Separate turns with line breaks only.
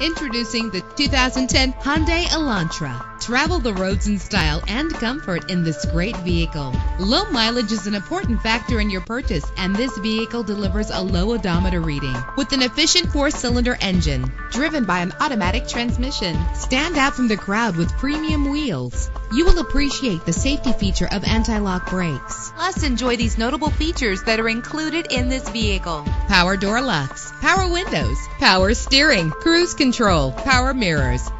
Introducing the 2010 Hyundai Elantra. Travel the roads in style and comfort in this great vehicle. Low mileage is an important factor in your purchase, and this vehicle delivers a low odometer reading. With an efficient four-cylinder engine driven by an automatic transmission, stand out from the crowd with premium wheels. You will appreciate the safety feature of anti-lock brakes. Plus, enjoy these notable features that are included in this vehicle. Power door locks, power windows, power steering, cruise control, power mirrors,